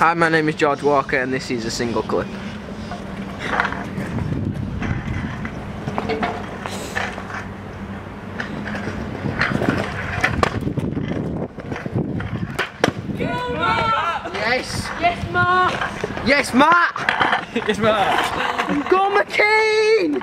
Hi, my name is George Walker and this is a single clip. Yes! Yes, Mark! Yes, Matt! Yes, Matt. Go McKean!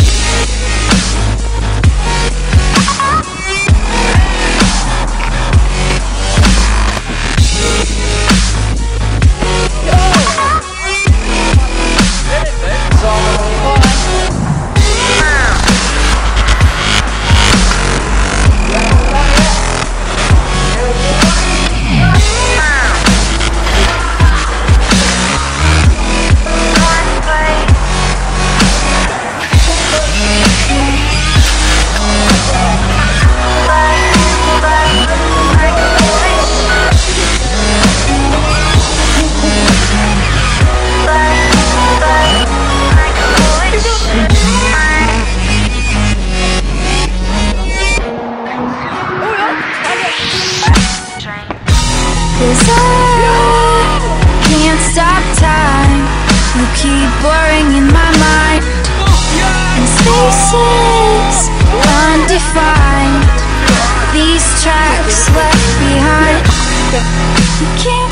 Cause I can't stop time. You keep blurring in my mind. And spaces undefined. These tracks left behind. You can't